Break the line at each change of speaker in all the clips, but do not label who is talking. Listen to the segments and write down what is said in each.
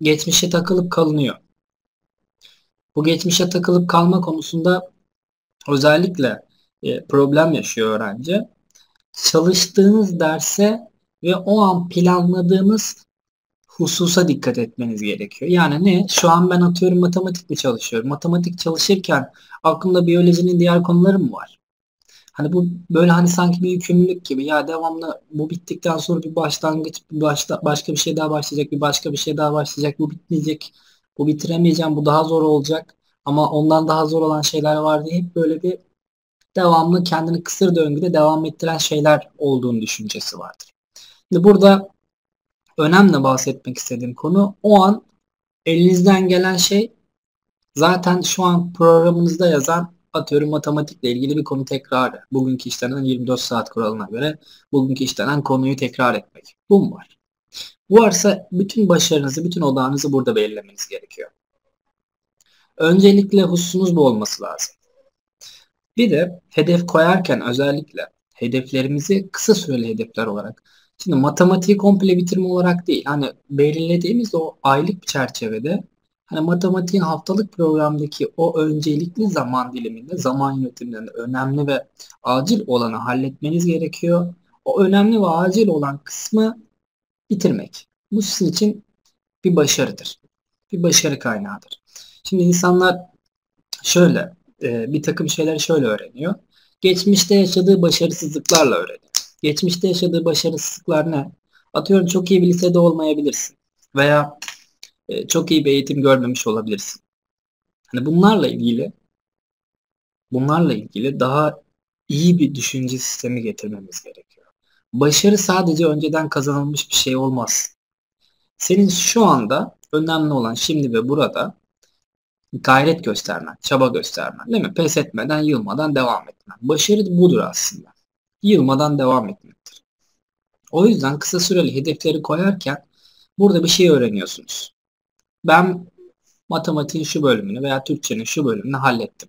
geçmişe takılıp kalınıyor. Bu geçmişe takılıp kalma konusunda özellikle e, problem yaşıyor öğrenci. Çalıştığınız derse ve o an planladığınız hususa dikkat etmeniz gerekiyor. Yani ne? Şu an ben atıyorum matematik mi çalışıyorum? Matematik çalışırken aklımda biyolojinin diğer konuları mı var? Hani bu böyle hani sanki bir yükümlülük gibi. Ya devamlı bu bittikten sonra bir başlangıç, bir başta, başka bir şey daha başlayacak, bir başka bir şey daha başlayacak. Bu bitmeyecek. Bu bitiremeyeceğim. Bu daha zor olacak. Ama ondan daha zor olan şeyler var diye hep böyle bir devamlı kendini kısır döngüde devam ettiren şeyler olduğunu düşüncesi vardır. Şimdi burada önemli bahsetmek istediğim konu o an elinizden gelen şey zaten şu an programınızda yazan atıyorum matematikle ilgili bir konu tekrarı. Bugünkü işlenen 24 saat kuralına göre bugünkü işlenen konuyu tekrar etmek. Bu mu var? Bu varsa bütün başarınızı, bütün odağınızı burada belirlemeniz gerekiyor. Öncelikle hususunuz bu olması lazım. Bir de hedef koyarken özellikle hedeflerimizi kısa süreli hedefler olarak Şimdi matematiği komple bitirme olarak değil. Hani belirlediğimiz o aylık çerçevede hani matematiğin haftalık programdaki o öncelikli zaman diliminde zaman yönetiminde önemli ve acil olanı halletmeniz gerekiyor. O önemli ve acil olan kısmı bitirmek. Bu sizin için bir başarıdır. Bir başarı kaynağıdır. Şimdi insanlar şöyle e, bir takım şeyleri şöyle öğreniyor. Geçmişte yaşadığı başarısızlıklarla öğreniyor. Geçmişte yaşadığı başarısızlıklar ne? Atıyorum çok iyi bir lisede olmayabilirsin. Veya e, çok iyi bir eğitim görmemiş olabilirsin. Hani bunlarla ilgili bunlarla ilgili daha iyi bir düşünce sistemi getirmemiz gerekiyor. Başarı sadece önceden kazanılmış bir şey olmaz. Senin şu anda önemli olan şimdi ve burada gayret göstermen, çaba göstermen, değil mi? Pes etmeden, yılmadan devam etmen. Başarı budur aslında yılmadan devam etmektir. O yüzden kısa süreli hedefleri koyarken burada bir şey öğreniyorsunuz. Ben matematiğin şu bölümünü veya Türkçenin şu bölümünü hallettim.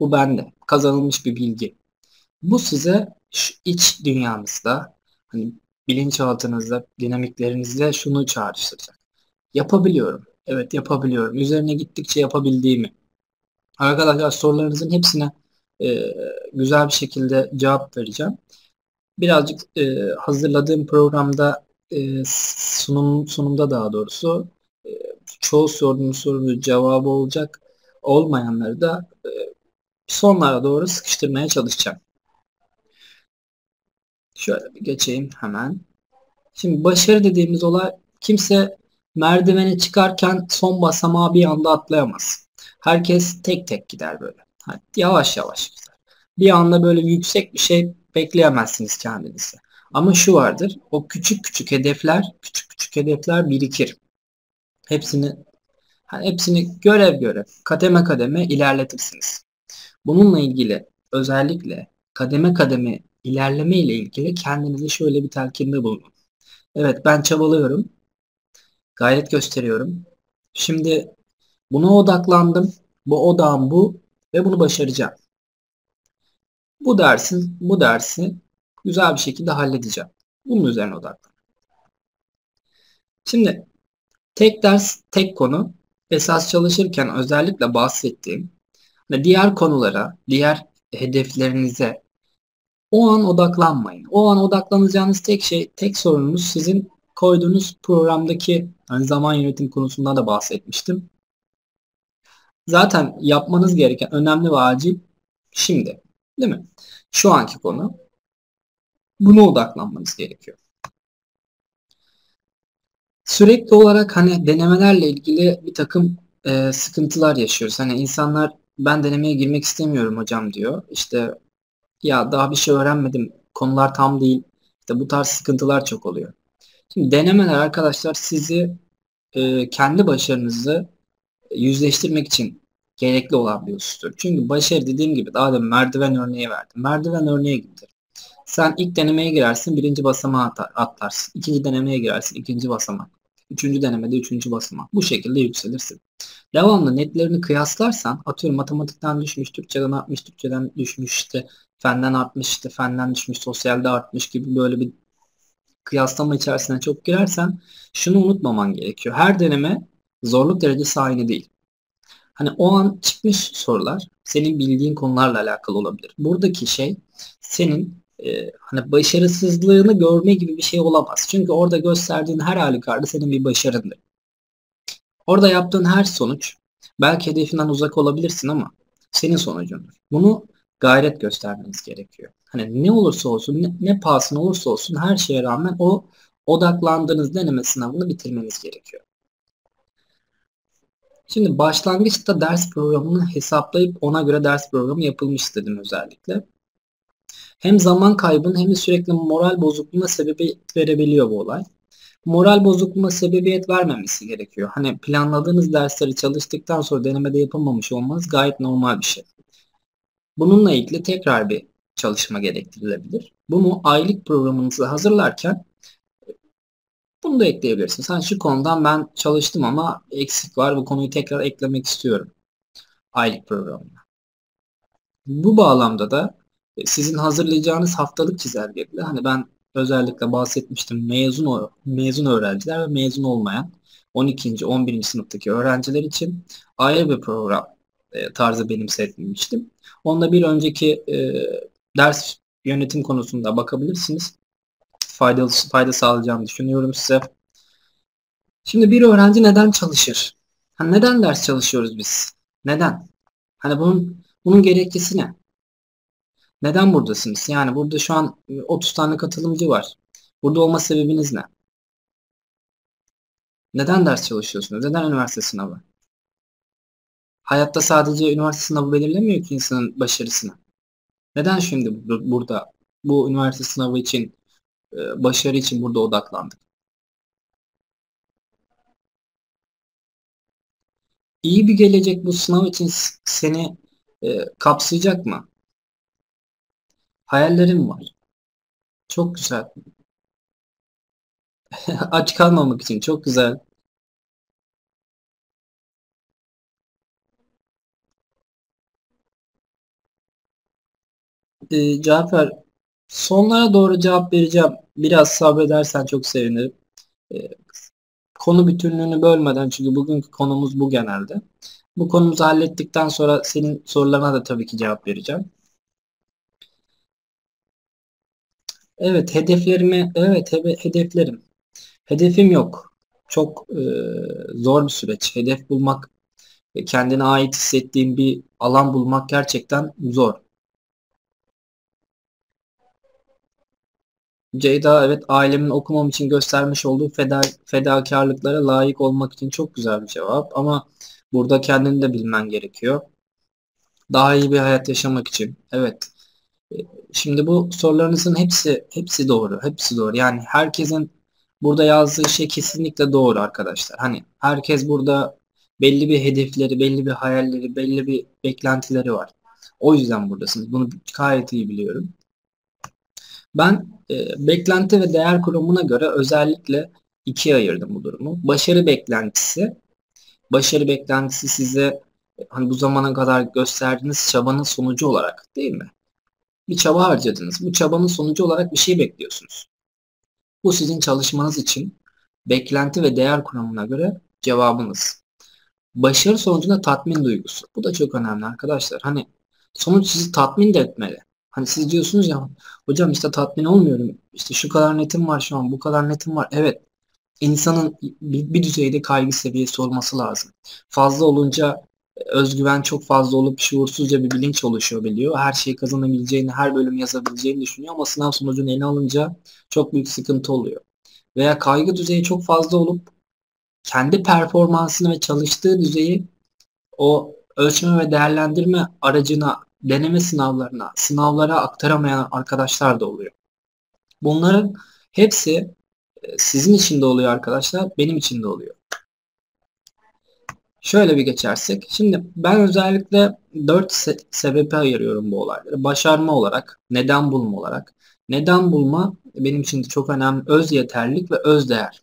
Bu bende. Kazanılmış bir bilgi. Bu size şu iç dünyanızda hani bilinçaltınızda, dinamiklerinizde şunu çağrıştıracak. Yapabiliyorum. Evet yapabiliyorum. Üzerine gittikçe yapabildiğimi. Arkadaşlar sorularınızın hepsine e, güzel bir şekilde cevap vereceğim. Birazcık e, hazırladığım programda e, sunum sunumda daha doğrusu çoğu sorunun soru cevabı olacak olmayanları da e, sonlara doğru sıkıştırmaya çalışacağım. Şöyle bir geçeyim hemen. Şimdi başarı dediğimiz olay kimse merdiveni çıkarken son basamağı bir anda atlayamaz. Herkes tek tek gider böyle. Hani yavaş yavaş gider. Bir anda böyle yüksek bir şey bekleyemezsiniz kendinize. Ama şu vardır. O küçük küçük hedefler, küçük küçük hedefler birikir. Hepsini hani hepsini görev görev, kademe kademe ilerletirsiniz. Bununla ilgili özellikle kademe kademe ilerleme ile ilgili kendinize şöyle bir telkinde bulun. Evet ben çabalıyorum. Gayret gösteriyorum. Şimdi buna odaklandım. Bu odağım bu ve bunu başaracağım. Bu dersin bu dersi güzel bir şekilde halledeceğim. Bunun üzerine odaklan. Şimdi tek ders, tek konu esas çalışırken özellikle bahsettiğim ve diğer konulara, diğer hedeflerinize o an odaklanmayın. O an odaklanacağınız tek şey, tek sorununuz sizin koyduğunuz programdaki hani zaman yönetim konusundan da bahsetmiştim. Zaten yapmanız gereken önemli ve acil şimdi. Değil mi? Şu anki konu. Buna odaklanmanız gerekiyor. Sürekli olarak hani denemelerle ilgili bir takım e, sıkıntılar yaşıyoruz. Hani insanlar ben denemeye girmek istemiyorum hocam diyor. İşte ya daha bir şey öğrenmedim. Konular tam değil. İşte bu tarz sıkıntılar çok oluyor. Şimdi denemeler arkadaşlar sizi e, kendi başarınızı yüzleştirmek için gerekli olan bir husustur. Çünkü başarı dediğim gibi daha da merdiven örneği verdim. Merdiven örneği gibidir. Sen ilk denemeye girersin birinci basamağa atlarsın. İkinci denemeye girersin ikinci basamak. Üçüncü denemede üçüncü basamak. Bu şekilde yükselirsin. Devamlı netlerini kıyaslarsan atıyorum matematikten düşmüş, Türkçeden artmış, Türkçeden düşmüş işte fenden artmış, işte fenden düşmüş, sosyalde artmış gibi böyle bir kıyaslama içerisine çok girersen şunu unutmaman gerekiyor. Her deneme zorluk derecesi aynı değil. Hani o an çıkmış sorular senin bildiğin konularla alakalı olabilir. Buradaki şey senin e, hani başarısızlığını görme gibi bir şey olamaz. Çünkü orada gösterdiğin her halükarda senin bir başarındır. Orada yaptığın her sonuç belki hedefinden uzak olabilirsin ama senin sonucundur. Bunu gayret göstermeniz gerekiyor. Hani ne olursa olsun, ne, ne pahasına olursa olsun her şeye rağmen o odaklandığınız deneme sınavını bitirmeniz gerekiyor. Şimdi başlangıçta ders programını hesaplayıp ona göre ders programı yapılmış dedim özellikle. Hem zaman kaybının hem de sürekli moral bozukluğuna sebebiyet verebiliyor bu olay. Moral bozukluğuna sebebiyet vermemesi gerekiyor. Hani planladığınız dersleri çalıştıktan sonra denemede yapılmamış olmanız gayet normal bir şey. Bununla ilgili tekrar bir çalışma gerektirilebilir. Bunu aylık programınızı hazırlarken bunu da ekleyebilirsiniz. Hani şu konudan ben çalıştım ama eksik var. Bu konuyu tekrar eklemek istiyorum. Aylık programına. Bu bağlamda da sizin hazırlayacağınız haftalık çizelgeyle hani ben özellikle bahsetmiştim mezun mezun öğrenciler ve mezun olmayan 12. 11. sınıftaki öğrenciler için ayrı bir program e, tarzı benimsetmiştim. Onda bir önceki e, ders yönetim konusunda bakabilirsiniz. Faydalı, fayda sağlayacağımı düşünüyorum size. Şimdi bir öğrenci neden çalışır? Hani neden ders çalışıyoruz biz? Neden? Hani bunun bunun gerekçesi ne? Neden buradasınız? Yani burada şu an 30 tane katılımcı var. Burada olma sebebiniz ne? Neden ders çalışıyorsunuz? Neden üniversite sınavı? Hayatta sadece üniversite sınavı belirlemiyor ki insanın başarısını. Neden şimdi burada bu üniversite sınavı için e, başarı için burada odaklandık? İyi bir gelecek bu sınav için seni e, kapsayacak mı? Hayallerim var. Çok güzel. Aç kalmamak için çok güzel. Ee, Cafer, sonlara doğru cevap vereceğim. Biraz sabredersen çok sevinirim. Ee, konu bütünlüğünü bölmeden çünkü bugünkü konumuz bu genelde. Bu konumuzu hallettikten sonra senin sorularına da tabii ki cevap vereceğim. Evet hedeflerimi evet hedeflerim. Hedefim yok. Çok e, zor bir süreç. Hedef bulmak kendine ait hissettiğim bir alan bulmak gerçekten zor. Ceyda evet ailemin okumam için göstermiş olduğu feda, fedakarlıklara layık olmak için çok güzel bir cevap ama burada kendini de bilmen gerekiyor. Daha iyi bir hayat yaşamak için. Evet. Şimdi bu sorularınızın hepsi hepsi doğru. Hepsi doğru. Yani herkesin burada yazdığı şey kesinlikle doğru arkadaşlar. Hani herkes burada belli bir hedefleri, belli bir hayalleri, belli bir beklentileri var. O yüzden buradasınız. Bunu gayet iyi biliyorum. Ben e, beklenti ve değer kurumuna göre özellikle ikiye ayırdım bu durumu. Başarı beklentisi. Başarı beklentisi size hani bu zamana kadar gösterdiğiniz çabanın sonucu olarak değil mi? Bir çaba harcadınız. Bu çabanın sonucu olarak bir şey bekliyorsunuz. Bu sizin çalışmanız için beklenti ve değer kuramına göre cevabınız. Başarı sonucunda tatmin duygusu. Bu da çok önemli arkadaşlar. Hani sonuç sizi tatmin de etmeli. Hani siz diyorsunuz ya hocam işte tatmin olmuyorum. İşte şu kadar netim var şu an bu kadar netim var. Evet insanın bir, bir düzeyde kaygı seviyesi olması lazım. Fazla olunca özgüven çok fazla olup şuursuzca bir bilinç oluşuyor biliyor. Her şeyi kazanabileceğini, her bölüm yazabileceğini düşünüyor ama sınav sonucunu eline alınca çok büyük sıkıntı oluyor. Veya kaygı düzeyi çok fazla olup kendi performansını ve çalıştığı düzeyi o ölçme ve değerlendirme aracına, deneme sınavlarına, sınavlara aktaramayan arkadaşlar da oluyor. Bunların hepsi e, sizin için de oluyor arkadaşlar, benim için de oluyor. Şöyle bir geçersek. Şimdi ben özellikle 4 se sebebe ayırıyorum bu olayları. Başarma olarak, neden bulma olarak. Neden bulma benim için de çok önemli. Öz yeterlik ve öz değer.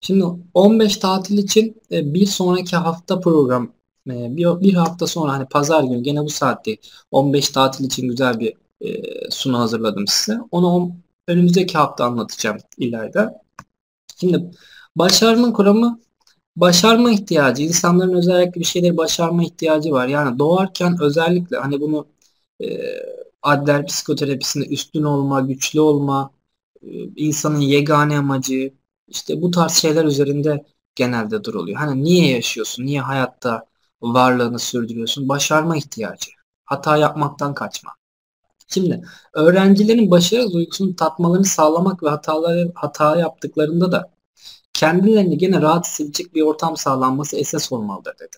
Şimdi 15 tatil için e, bir sonraki hafta program e, bir, bir hafta sonra hani pazar günü gene bu saatte 15 tatil için güzel bir e, sunu hazırladım size. Onu önümüzdeki hafta anlatacağım ileride. Şimdi başarma kuramı başarma ihtiyacı. insanların özellikle bir şeyleri başarma ihtiyacı var. Yani doğarken özellikle hani bunu e, Adler psikoterapisinde üstün olma, güçlü olma, e, insanın yegane amacı, işte bu tarz şeyler üzerinde genelde duruluyor. Hani niye yaşıyorsun? Niye hayatta varlığını sürdürüyorsun? Başarma ihtiyacı. Hata yapmaktan kaçma. Şimdi öğrencilerin başarı duygusunu tatmalarını sağlamak ve hataları hata yaptıklarında da kendilerini gene rahat hissedecek bir ortam sağlanması esas olmalıdır dedi.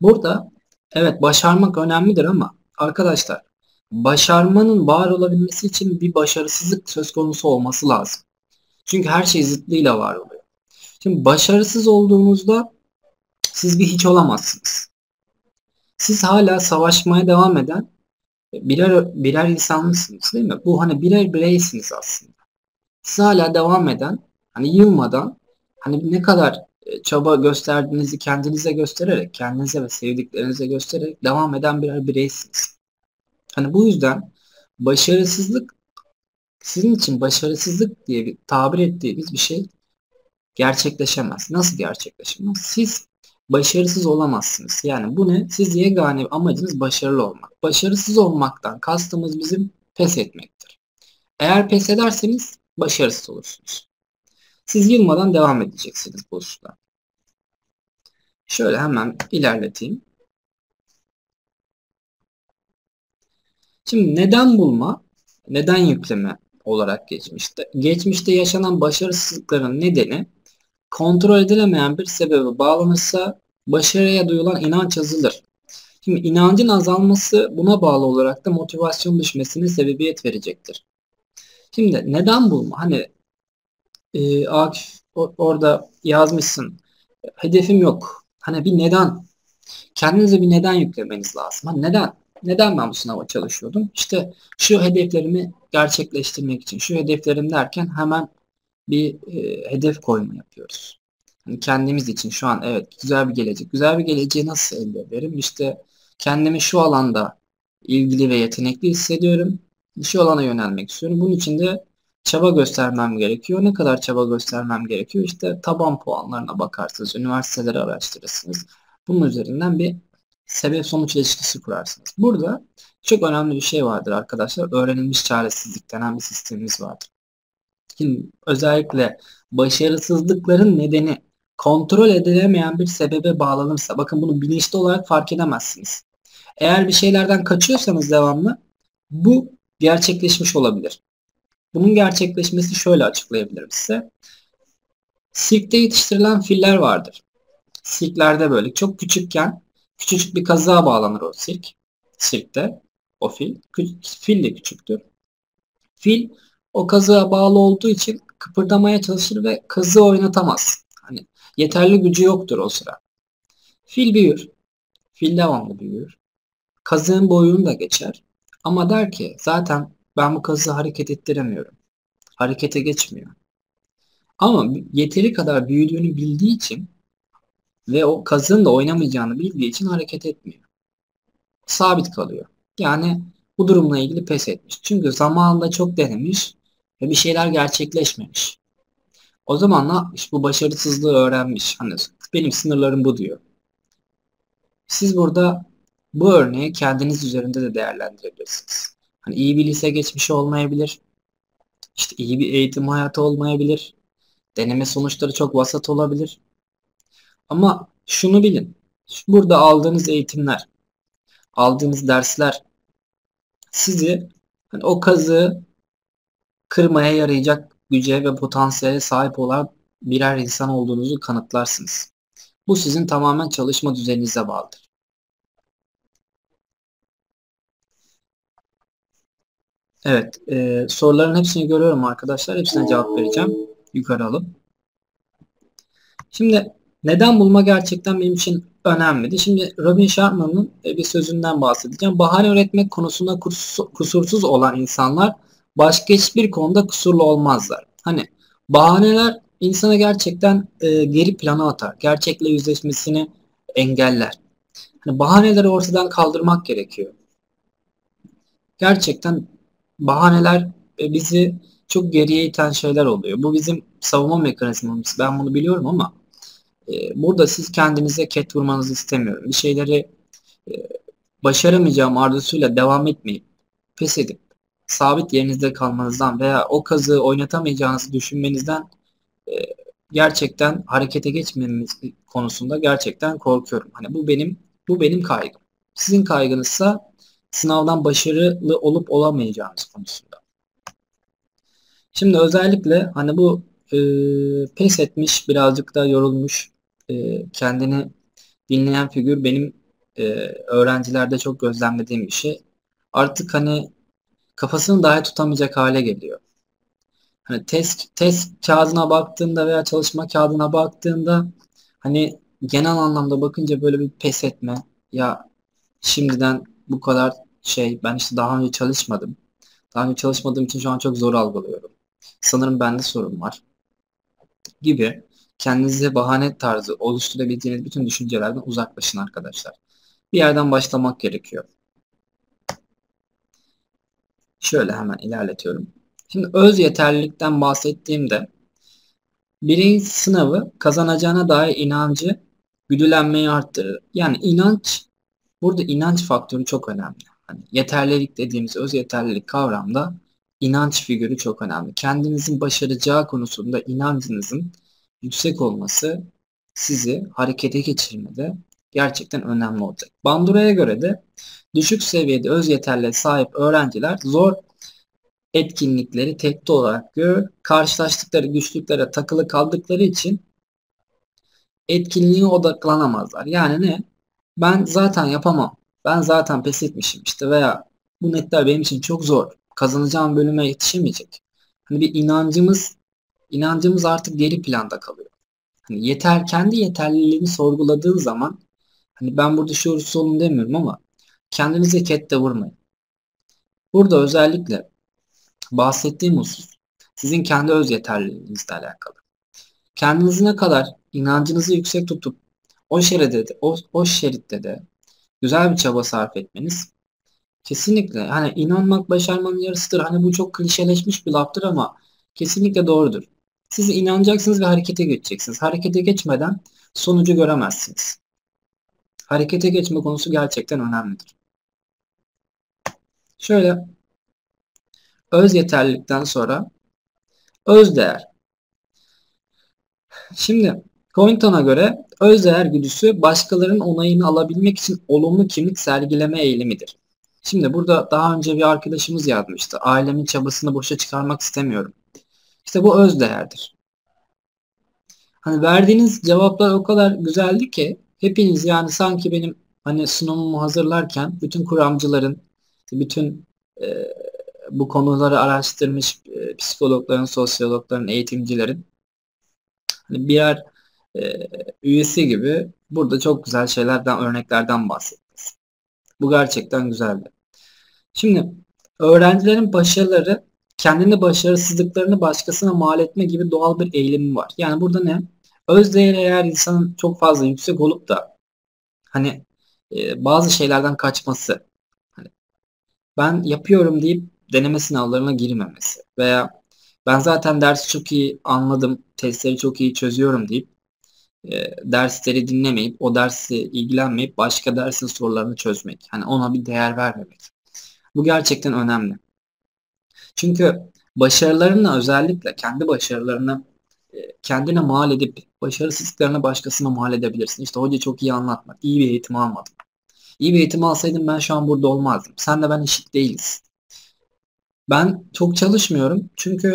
Burada evet başarmak önemlidir ama arkadaşlar başarmanın var olabilmesi için bir başarısızlık söz konusu olması lazım. Çünkü her şey zıtlığıyla var oluyor. Şimdi başarısız olduğunuzda siz bir hiç olamazsınız. Siz hala savaşmaya devam eden birer birer insanlısınız değil mi? Bu hani birer bireysiniz aslında. Siz hala devam eden, hani yılmadan, hani ne kadar e, çaba gösterdiğinizi kendinize göstererek, kendinize ve sevdiklerinize göstererek devam eden birer bireysiniz. Hani bu yüzden başarısızlık sizin için başarısızlık diye bir tabir ettiğimiz bir şey gerçekleşemez. Nasıl gerçekleşemez? Siz başarısız olamazsınız. Yani bu ne? Siz yegane amacınız başarılı olmak. Başarısız olmaktan kastımız bizim pes etmektir. Eğer pes ederseniz başarısız olursunuz. Siz yılmadan devam edeceksiniz bu hususta. Şöyle hemen ilerleteyim. Şimdi neden bulma, neden yükleme olarak geçmişte. Geçmişte yaşanan başarısızlıkların nedeni kontrol edilemeyen bir sebebe bağlanırsa başarıya duyulan inanç azalır. Şimdi inancın azalması buna bağlı olarak da motivasyon düşmesine sebebiyet verecektir. Şimdi neden bulma? Hani e, Akif orada yazmışsın. Hedefim yok. Hani bir neden. Kendinize bir neden yüklemeniz lazım. Hani neden? Neden ben bu sınava çalışıyordum? İşte şu hedeflerimi gerçekleştirmek için. Şu hedeflerim derken hemen bir e, hedef koyma yapıyoruz. Yani kendimiz için şu an evet güzel bir gelecek. Güzel bir geleceği nasıl elde ederim? İşte kendimi şu alanda ilgili ve yetenekli hissediyorum. Şu alana yönelmek istiyorum. Bunun için de çaba göstermem gerekiyor. Ne kadar çaba göstermem gerekiyor? İşte taban puanlarına bakarsınız. Üniversiteleri araştırırsınız. Bunun üzerinden bir sebep sonuç ilişkisi kurarsınız. Burada çok önemli bir şey vardır arkadaşlar. Öğrenilmiş çaresizlik denen bir sistemimiz vardır. Şimdi özellikle başarısızlıkların nedeni kontrol edilemeyen bir sebebe bağlanırsa bakın bunu bilinçli olarak fark edemezsiniz. Eğer bir şeylerden kaçıyorsanız devamlı bu gerçekleşmiş olabilir. Bunun gerçekleşmesi şöyle açıklayabilirim size. Sirkte yetiştirilen filler vardır. Sirklerde böyle çok küçükken küçücük bir kazığa bağlanır o sirk. Sirkte o fil. Fil de küçüktür. Fil o kazığa bağlı olduğu için kıpırdamaya çalışır ve kazığı oynatamaz. Hani yeterli gücü yoktur o sıra. Fil büyür. Fil devamlı büyür. Kazığın boyunu da geçer. Ama der ki zaten ben bu kazığı hareket ettiremiyorum. Harekete geçmiyor. Ama yeteri kadar büyüdüğünü bildiği için ve o kazığın da oynamayacağını bildiği için hareket etmiyor. Sabit kalıyor. Yani bu durumla ilgili pes etmiş. Çünkü zamanında çok denemiş ve bir şeyler gerçekleşmemiş. O zaman ne yapmış? Bu başarısızlığı öğrenmiş. Hani benim sınırlarım bu diyor. Siz burada bu örneği kendiniz üzerinde de değerlendirebilirsiniz. Hani iyi bir lise geçmişi olmayabilir. İşte iyi bir eğitim hayatı olmayabilir. Deneme sonuçları çok vasat olabilir. Ama şunu bilin. Burada aldığınız eğitimler, aldığınız dersler sizi hani o kazı kırmaya yarayacak güce ve potansiyele sahip olan birer insan olduğunuzu kanıtlarsınız. Bu sizin tamamen çalışma düzeninize bağlıdır. Evet, e, soruların hepsini görüyorum arkadaşlar. Hepsine cevap vereceğim. Yukarı alıp. Şimdi neden bulma gerçekten benim için önemliydi. Şimdi Robin Sharma'nın e, bir sözünden bahsedeceğim. Bahane üretmek konusunda kusursuz olan insanlar başka hiçbir konuda kusurlu olmazlar. Hani bahaneler insana gerçekten e, geri plana atar. Gerçekle yüzleşmesini engeller. Hani bahaneleri ortadan kaldırmak gerekiyor. Gerçekten bahaneler bizi çok geriye iten şeyler oluyor. Bu bizim savunma mekanizmamız. Ben bunu biliyorum ama e, burada siz kendinize ket vurmanızı istemiyorum. Bir şeyleri e, başaramayacağım arzusuyla devam etmeyip pes edip sabit yerinizde kalmanızdan veya o kazı oynatamayacağınızı düşünmenizden e, gerçekten harekete geçmemiz konusunda gerçekten korkuyorum. Hani bu benim bu benim kaygım. Sizin kaygınızsa sınavdan başarılı olup olamayacağınız konusunda. Şimdi özellikle hani bu e, pes etmiş, birazcık da yorulmuş, e, kendini dinleyen figür benim e, öğrencilerde çok gözlemlediğim bir şey. Artık hani kafasını dahi tutamayacak hale geliyor. Hani test, test kağıdına baktığında veya çalışma kağıdına baktığında hani genel anlamda bakınca böyle bir pes etme ya şimdiden bu kadar şey ben işte daha önce çalışmadım. Daha önce çalışmadığım için şu an çok zor algılıyorum. Sanırım bende sorun var. Gibi kendinize bahane tarzı oluşturabileceğiniz bütün düşüncelerden uzaklaşın arkadaşlar. Bir yerden başlamak gerekiyor. Şöyle hemen ilerletiyorum. Şimdi öz yeterlilikten bahsettiğimde birinci sınavı kazanacağına dair inancı güdülenmeyi arttırır. Yani inanç burada inanç faktörü çok önemli. Hani yeterlilik dediğimiz öz yeterlilik kavramda inanç figürü çok önemli. Kendinizin başaracağı konusunda inancınızın yüksek olması sizi harekete geçirmede gerçekten önemli olacak. Bandura'ya göre de düşük seviyede öz yeterliğe sahip öğrenciler zor etkinlikleri tekte olarak görür. Karşılaştıkları güçlüklere takılı kaldıkları için etkinliğe odaklanamazlar. Yani ne? Ben zaten yapamam. Ben zaten pes etmişim işte veya bu netler benim için çok zor. Kazanacağım bölüme yetişemeyecek. Hani bir inancımız inancımız artık geri planda kalıyor. Hani yeter kendi yeterliliğini sorguladığın zaman hani ben burada şuursuz olun demiyorum ama kendinize kette vurmayın. Burada özellikle bahsettiğim husus sizin kendi öz yeterliliğinizle alakalı. Kendinizi ne kadar inancınızı yüksek tutup o şeritte de, o, o şeritte de güzel bir çaba sarf etmeniz kesinlikle hani inanmak başarmanın yarısıdır. Hani bu çok klişeleşmiş bir laftır ama kesinlikle doğrudur. Siz inanacaksınız ve harekete geçeceksiniz. Harekete geçmeden sonucu göremezsiniz. Harekete geçme konusu gerçekten önemlidir. Şöyle öz yeterlilikten sonra öz değer. Şimdi Cointon'a göre öz değer güdüsü başkalarının onayını alabilmek için olumlu kimlik sergileme eğilimidir. Şimdi burada daha önce bir arkadaşımız yazmıştı. Ailemin çabasını boşa çıkarmak istemiyorum. İşte bu öz değerdir. Hani verdiğiniz cevaplar o kadar güzeldi ki hepiniz yani sanki benim hani sunumumu hazırlarken bütün kuramcıların, bütün e, bu konuları araştırmış e, psikologların, sosyologların, eğitimcilerin hani birer e, üyesi gibi burada çok güzel şeylerden, örneklerden bahsettiniz. Bu gerçekten güzeldi. Şimdi öğrencilerin başarıları kendini başarısızlıklarını başkasına mal etme gibi doğal bir eğilimi var. Yani burada ne? Öz değeri eğer insanın çok fazla yüksek olup da hani e, bazı şeylerden kaçması hani ben yapıyorum deyip deneme sınavlarına girmemesi veya ben zaten dersi çok iyi anladım, testleri çok iyi çözüyorum deyip e, dersleri dinlemeyip o dersi ilgilenmeyip başka dersin sorularını çözmek. Hani ona bir değer vermemek. Bu gerçekten önemli. Çünkü başarılarını özellikle kendi başarılarını e, kendine mal edip başarısızlıklarını başkasına mal edebilirsin. İşte hoca çok iyi anlatmadı. İyi bir eğitim almadım. İyi bir eğitim alsaydım ben şu an burada olmazdım. Sen de ben eşit değiliz. Ben çok çalışmıyorum. Çünkü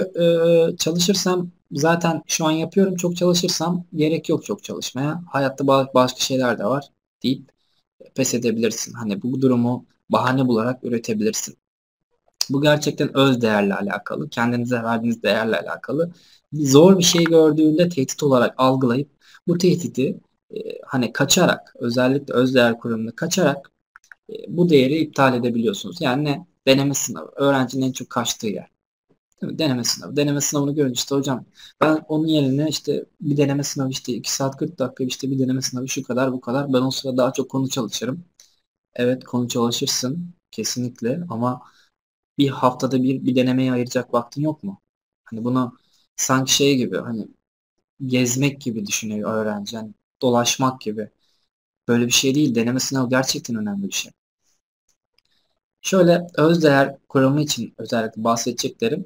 e, çalışırsam zaten şu an yapıyorum. Çok çalışırsam gerek yok çok çalışmaya. Hayatta başka şeyler de var deyip pes edebilirsin. Hani bu durumu bahane bularak üretebilirsin. Bu gerçekten öz değerle alakalı. Kendinize verdiğiniz değerle alakalı. Zor bir şey gördüğünde tehdit olarak algılayıp bu tehdidi e, hani kaçarak özellikle öz değer kurumunda kaçarak e, bu değeri iptal edebiliyorsunuz. Yani ne? Deneme sınavı. Öğrencinin en çok kaçtığı yer. Değil mi? Deneme sınavı. Deneme sınavını görünce işte hocam ben onun yerine işte bir deneme sınavı işte 2 saat 40 dakika işte bir deneme sınavı şu kadar bu kadar. Ben o sırada daha çok konu çalışırım. Evet konu çalışırsın kesinlikle ama bir haftada bir, bir denemeye ayıracak vaktin yok mu? Hani bunu sanki şey gibi hani gezmek gibi düşünüyor öğrenci. Yani dolaşmak gibi. Böyle bir şey değil. Deneme sınavı gerçekten önemli bir şey. Şöyle öz değer kuramı için özellikle bahsedeceklerim.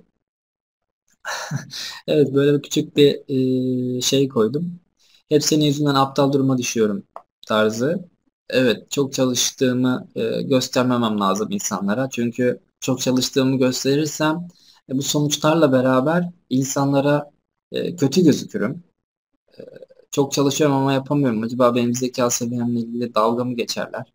evet böyle bir küçük bir e, şey koydum. Hep senin yüzünden aptal duruma düşüyorum tarzı. Evet çok çalıştığımı e, göstermemem lazım insanlara. Çünkü çok çalıştığımı gösterirsem e, bu sonuçlarla beraber insanlara e, kötü gözükürüm. E, çok çalışıyorum ama yapamıyorum. Acaba benim zeka seviyemle ilgili dalga mı geçerler?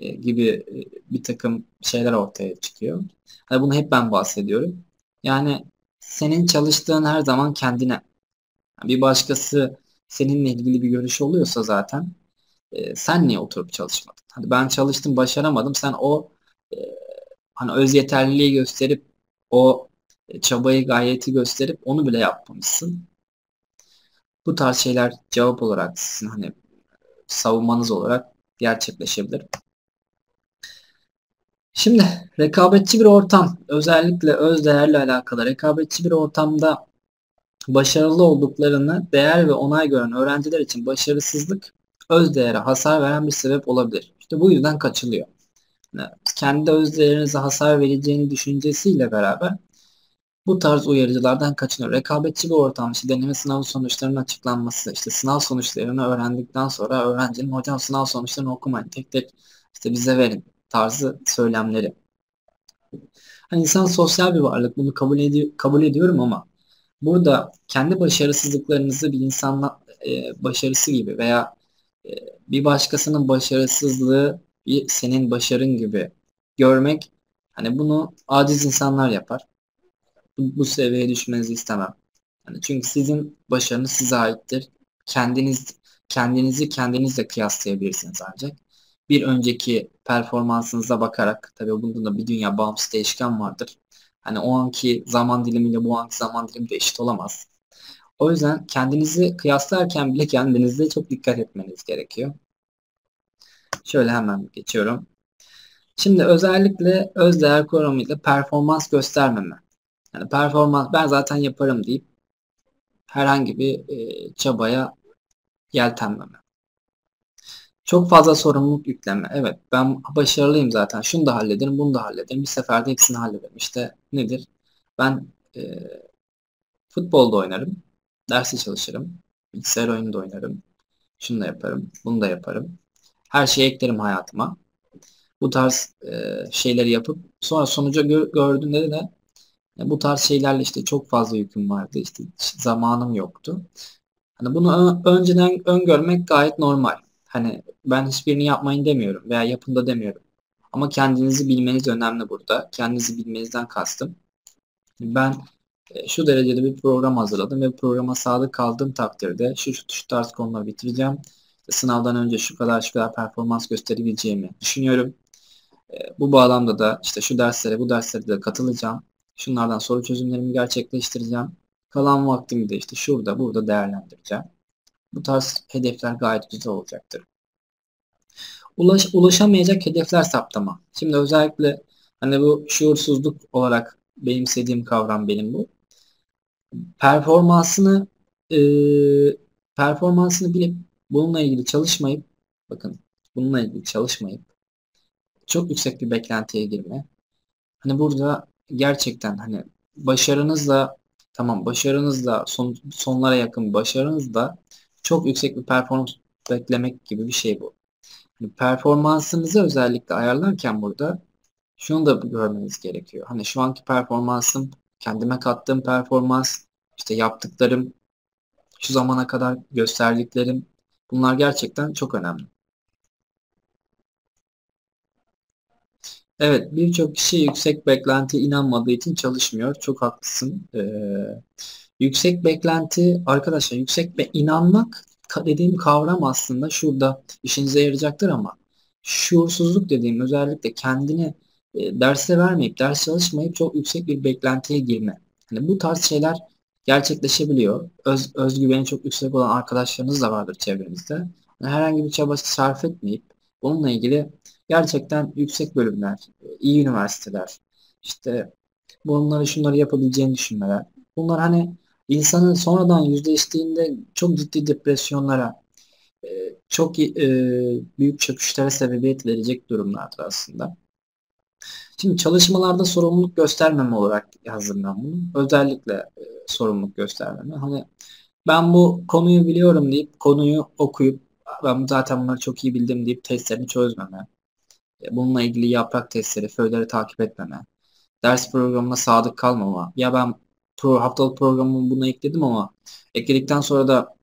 E, gibi e, bir takım şeyler ortaya çıkıyor. Hani bunu hep ben bahsediyorum. Yani senin çalıştığın her zaman kendine. Bir başkası seninle ilgili bir görüş oluyorsa zaten e, sen niye oturup çalışmadın? Hani ben çalıştım başaramadım. Sen o e, hani öz yeterliliği gösterip o çabayı gayreti gösterip onu bile yapmamışsın. Bu tarz şeyler cevap olarak sizin hani savunmanız olarak gerçekleşebilir. Şimdi rekabetçi bir ortam özellikle öz değerle alakalı rekabetçi bir ortamda başarılı olduklarını değer ve onay gören öğrenciler için başarısızlık öz değere hasar veren bir sebep olabilir. İşte bu yüzden kaçılıyor. Yani kendi öz değerinize hasar vereceğini düşüncesiyle beraber bu tarz uyarıcılardan kaçınıyor. Rekabetçi bir ortam, işte deneme sınav sonuçlarının açıklanması, işte sınav sonuçlarını öğrendikten sonra öğrencinin hocam sınav sonuçlarını okumayın tek tek işte bize verin tarzı söylemleri. Hani insan sosyal bir varlık bunu kabul, edi kabul ediyorum ama burada kendi başarısızlıklarınızı bir insanla e, başarısı gibi veya e, bir başkasının başarısızlığı bir senin başarın gibi görmek hani bunu aciz insanlar yapar. Bu, bu seviyeye düşmenizi istemem. Yani çünkü sizin başarınız size aittir. Kendiniz kendinizi kendinizle kıyaslayabilirsiniz ancak bir önceki performansınıza bakarak tabii bunda da bir dünya bağımsız değişken vardır. Hani o anki zaman dilimiyle bu anki zaman dilimi de eşit olamaz. O yüzden kendinizi kıyaslarken bile kendinize çok dikkat etmeniz gerekiyor. Şöyle hemen geçiyorum. Şimdi özellikle öz değer kuramıyla performans göstermeme. Yani performans ben zaten yaparım deyip herhangi bir e, çabaya yeltenmeme. Çok fazla sorumluluk yükleme. Evet ben başarılıyım zaten. Şunu da hallederim, bunu da hallederim. Bir seferde hepsini hallederim. İşte nedir? Ben e, futbolda oynarım. Dersi çalışırım. Bilgisayar oyunu da oynarım. Şunu da yaparım. Bunu da yaparım. Her şeyi eklerim hayatıma. Bu tarz e, şeyleri yapıp sonra sonuca gö gördüğümde de e, bu tarz şeylerle işte çok fazla yüküm vardı. İşte zamanım yoktu. Hani bunu önceden öngörmek gayet normal. Hani ben hiçbirini yapmayın demiyorum veya yapın da demiyorum. Ama kendinizi bilmeniz önemli burada. Kendinizi bilmenizden kastım. Ben e, şu derecede bir program hazırladım ve programa sadık kaldığım takdirde şu, şu, şu tarz konuları bitireceğim. Sınavdan önce şu kadar şu kadar performans gösterebileceğimi düşünüyorum. E, bu bağlamda da işte şu derslere bu derslere de katılacağım. Şunlardan soru çözümlerimi gerçekleştireceğim. Kalan vaktimi de işte şurada burada değerlendireceğim. Bu tarz hedefler gayet güzel olacaktır. Ulaş, ulaşamayacak hedefler saptama. Şimdi özellikle hani bu şuursuzluk olarak benimsediğim kavram benim bu. Performansını e, performansını bilip bununla ilgili çalışmayıp bakın bununla ilgili çalışmayıp çok yüksek bir beklentiye girme. Hani burada gerçekten hani başarınızla tamam başarınızla son, sonlara yakın başarınızla çok yüksek bir performans beklemek gibi bir şey bu. Yani performansınızı özellikle ayarlarken burada şunu da görmeniz gerekiyor. Hani şu anki performansım, kendime kattığım performans, işte yaptıklarım, şu zamana kadar gösterdiklerim bunlar gerçekten çok önemli. Evet, birçok kişi yüksek beklenti inanmadığı için çalışmıyor. Çok haklısın. Ee, yüksek beklenti, arkadaşlar yüksek ve inanmak dediğim kavram aslında şurada işinize yarayacaktır ama şuursuzluk dediğim özellikle kendini e, derse vermeyip, ders çalışmayıp çok yüksek bir beklentiye girme. Hani bu tarz şeyler gerçekleşebiliyor. Öz, özgüveni çok yüksek olan arkadaşlarınız da vardır çevrenizde. Yani herhangi bir çaba sarf etmeyip bununla ilgili gerçekten yüksek bölümler, iyi üniversiteler, işte bunları şunları yapabileceğini düşünmeler. Bunlar hani insanın sonradan yüzleştiğinde çok ciddi depresyonlara, e, çok e, büyük çöküşlere sebebiyet verecek durumlardır aslında. Şimdi çalışmalarda sorumluluk göstermeme olarak yazdım ben bunu. Özellikle e, sorumluluk göstermeme. Hani ben bu konuyu biliyorum deyip konuyu okuyup ben zaten bunları çok iyi bildim deyip testlerini çözmeme. Bununla ilgili yaprak testleri, föyleri takip etmeme. Ders programına sadık kalmama. Ya ben haftalık programımı buna ekledim ama ekledikten sonra da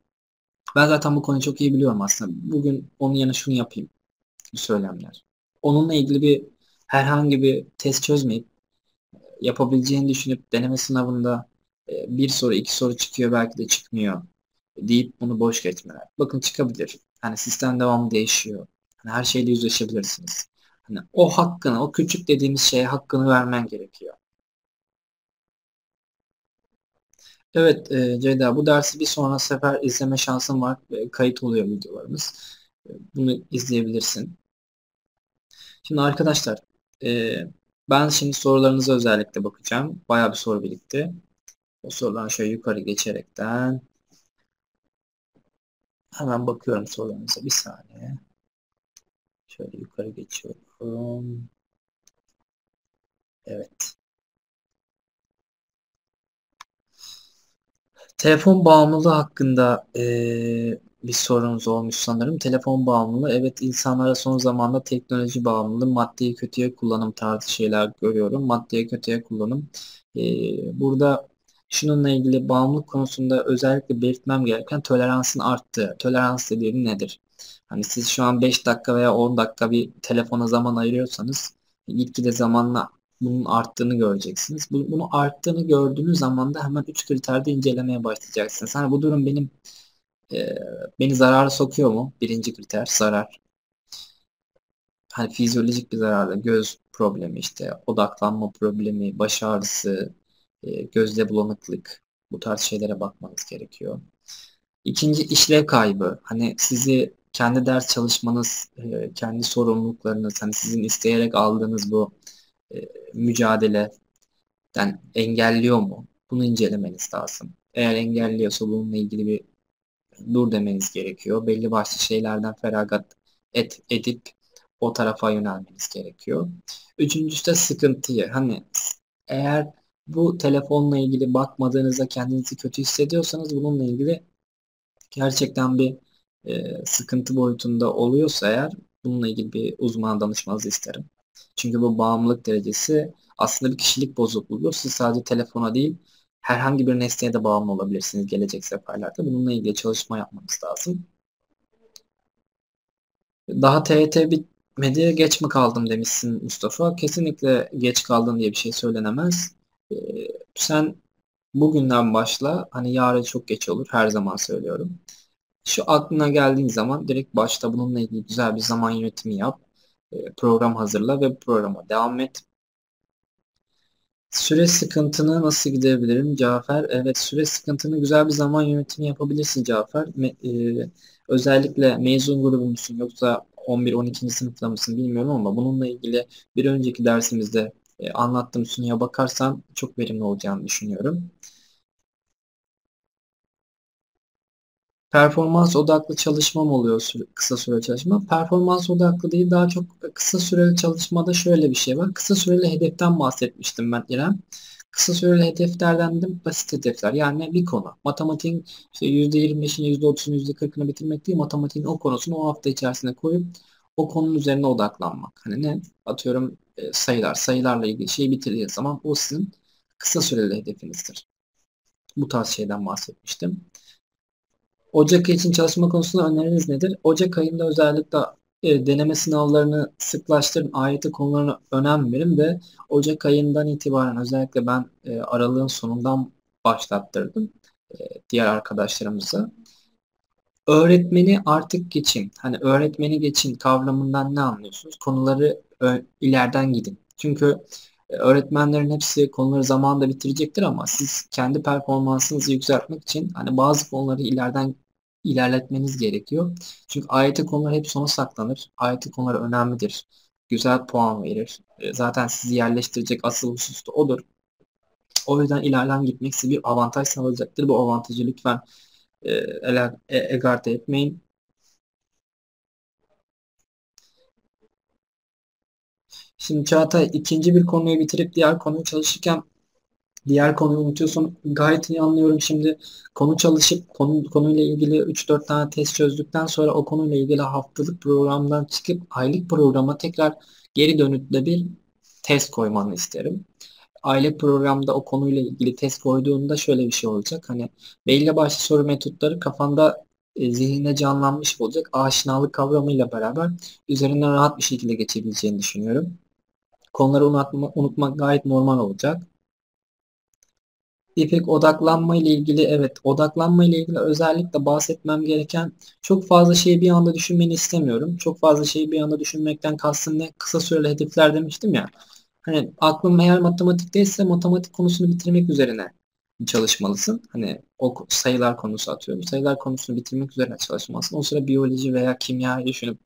ben zaten bu konuyu çok iyi biliyorum aslında. Bugün onun yerine şunu yapayım. Söylemler. Onunla ilgili bir herhangi bir test çözmeyip yapabileceğini düşünüp deneme sınavında e, bir soru iki soru çıkıyor belki de çıkmıyor deyip bunu boş geçmeler. Bakın çıkabilir. Hani sistem devamlı değişiyor. Hani her şeyle yüzleşebilirsiniz. Hani o hakkını, o küçük dediğimiz şeye hakkını vermen gerekiyor. Evet e, Ceyda bu dersi bir sonra sefer izleme şansın var. Kayıt oluyor videolarımız. E, bunu izleyebilirsin. Şimdi arkadaşlar e, ben şimdi sorularınıza özellikle bakacağım. Bayağı bir soru birikti. O sorudan şöyle yukarı geçerekten hemen bakıyorum sorularınıza bir saniye. Şöyle yukarı geçiyorum. Evet. Telefon bağımlılığı hakkında e, bir sorunuz olmuş sanırım. Telefon bağımlılığı, evet insanlara son zamanda teknoloji bağımlılığı, maddiye kötüye kullanım tarzı şeyler görüyorum. Maddiye kötüye kullanım. E, burada şununla ilgili bağımlılık konusunda özellikle belirtmem gereken toleransın arttığı. Tolerans dediğim nedir? Hani siz şu an 5 dakika veya 10 dakika bir telefona zaman ayırıyorsanız gitgide zamanla bunun arttığını göreceksiniz. Bunu arttığını gördüğünüz zaman da hemen 3 kriterde incelemeye başlayacaksınız. Hani bu durum benim e, beni zarara sokuyor mu? Birinci kriter zarar. Hani fizyolojik bir zararda göz problemi işte odaklanma problemi, baş ağrısı, e, gözde bulanıklık bu tarz şeylere bakmanız gerekiyor. İkinci işlev kaybı. Hani sizi kendi ders çalışmanız, e, kendi sorumluluklarınız, hani sizin isteyerek aldığınız bu e, mücadeleden engelliyor mu? Bunu incelemeniz lazım. Eğer engelliyorsa bununla ilgili bir dur demeniz gerekiyor. Belli başlı şeylerden feragat et, edip o tarafa yönelmeniz gerekiyor. Üçüncüsü de sıkıntıyı. Hani eğer bu telefonla ilgili bakmadığınızda kendinizi kötü hissediyorsanız bununla ilgili gerçekten bir e, sıkıntı boyutunda oluyorsa eğer bununla ilgili bir uzman danışmanızı isterim. Çünkü bu bağımlılık derecesi aslında bir kişilik bozukluğu. Siz sadece telefona değil herhangi bir nesneye de bağımlı olabilirsiniz gelecek seferlerde. Bununla ilgili çalışma yapmanız lazım. Daha TET bitmedi, geç mi kaldım demişsin Mustafa. Kesinlikle geç kaldın diye bir şey söylenemez. Ee, sen bugünden başla. Hani yarın çok geç olur. Her zaman söylüyorum. Şu aklına geldiğin zaman direkt başta bununla ilgili güzel bir zaman yönetimi yap. Ee, program hazırla ve programa devam et. Süre sıkıntını nasıl gidebilirim Cafer? Evet süre sıkıntını güzel bir zaman yönetimi yapabilirsin Cafer. E, özellikle mezun grubu musun yoksa 11-12. sınıfta mısın bilmiyorum ama bununla ilgili bir önceki dersimizde e, anlattığım sunuya bakarsan çok verimli olacağını düşünüyorum. Performans odaklı çalışma mı oluyor süre, kısa süreli çalışma? Performans odaklı değil daha çok kısa süreli çalışmada şöyle bir şey var. Kısa süreli hedeften bahsetmiştim ben İrem. Kısa süreli hedeflerden de basit hedefler. Yani bir konu. Matematiğin işte %25'ini, %30'unu, %40'ını bitirmek değil, matematiğin o konusunu o hafta içerisinde koyup o konunun üzerine odaklanmak. Hani ne? Atıyorum e, sayılar. Sayılarla ilgili şeyi bitirdiğiniz zaman o sizin kısa süreli hedefinizdir. Bu tarz şeyden bahsetmiştim. Ocak ayı için çalışma konusunda öneriniz nedir? Ocak ayında özellikle e, deneme sınavlarını sıklaştırın, AYT konularına önem verin ve Ocak ayından itibaren özellikle ben e, aralığın sonundan başlattırdım e, diğer arkadaşlarımıza. Öğretmeni artık geçin. Hani öğretmeni geçin kavramından ne anlıyorsunuz? Konuları ileriden gidin. Çünkü öğretmenlerin hepsi konuları zamanında bitirecektir ama siz kendi performansınızı yükseltmek için hani bazı konuları ileriden ilerletmeniz gerekiyor. Çünkü AYT konuları hep sona saklanır. AYT konuları önemlidir. güzel puan verir. E, zaten sizi yerleştirecek asıl husus da odur. O yüzden ileriden gitmek size bir avantaj sağlayacaktır. Bu avantajı lütfen e, e, egarte etmeyin. Şimdi Çağatay ikinci bir konuyu bitirip diğer konuyu çalışırken diğer konuyu unutuyorsun. Gayet iyi anlıyorum. Şimdi konu çalışıp konu, konuyla ilgili 3-4 tane test çözdükten sonra o konuyla ilgili haftalık programdan çıkıp aylık programa tekrar geri dönüp de bir test koymanı isterim. Aylık programda o konuyla ilgili test koyduğunda şöyle bir şey olacak. Hani belli başlı soru metotları kafanda e, zihninde canlanmış olacak. Aşinalık kavramıyla beraber üzerinden rahat bir şekilde geçebileceğini düşünüyorum. Konuları unutma, unutmak gayet normal olacak. İpek odaklanma ile ilgili evet odaklanma ile ilgili özellikle bahsetmem gereken çok fazla şeyi bir anda düşünmeni istemiyorum. Çok fazla şeyi bir anda düşünmekten kastım ne? Kısa süreli hedefler demiştim ya. Hani aklım eğer matematikteyse matematik konusunu bitirmek üzerine çalışmalısın. Hani o sayılar konusu atıyorum. Sayılar konusunu bitirmek üzerine çalışmalısın. O sıra biyoloji veya kimya düşünüp